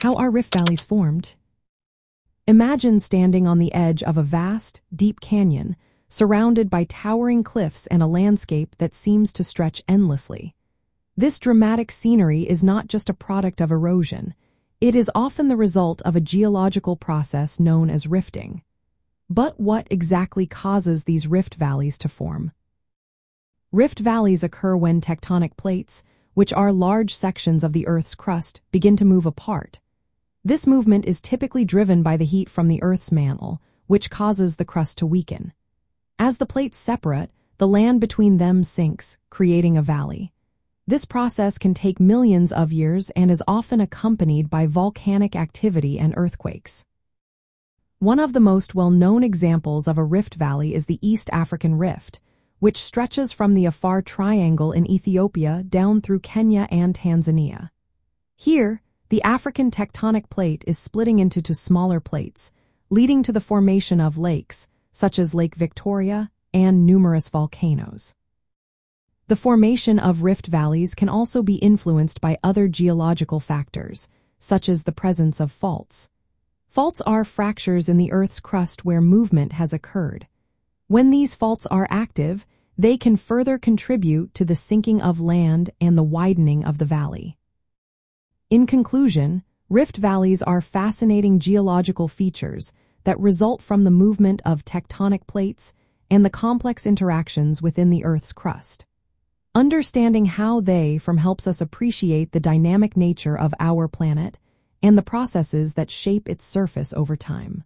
How are rift valleys formed? Imagine standing on the edge of a vast, deep canyon, surrounded by towering cliffs and a landscape that seems to stretch endlessly. This dramatic scenery is not just a product of erosion. It is often the result of a geological process known as rifting. But what exactly causes these rift valleys to form? Rift valleys occur when tectonic plates, which are large sections of the Earth's crust, begin to move apart. This movement is typically driven by the heat from the Earth's mantle, which causes the crust to weaken. As the plates separate, the land between them sinks, creating a valley. This process can take millions of years and is often accompanied by volcanic activity and earthquakes. One of the most well-known examples of a rift valley is the East African Rift, which stretches from the Afar Triangle in Ethiopia down through Kenya and Tanzania. Here, the African tectonic plate is splitting into two smaller plates, leading to the formation of lakes, such as Lake Victoria and numerous volcanoes. The formation of rift valleys can also be influenced by other geological factors, such as the presence of faults. Faults are fractures in the Earth's crust where movement has occurred. When these faults are active, they can further contribute to the sinking of land and the widening of the valley. In conclusion, rift valleys are fascinating geological features that result from the movement of tectonic plates and the complex interactions within the Earth's crust. Understanding how they from helps us appreciate the dynamic nature of our planet and the processes that shape its surface over time.